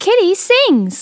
Kitty sings.